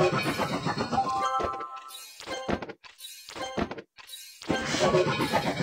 Thank you.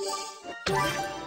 どうも。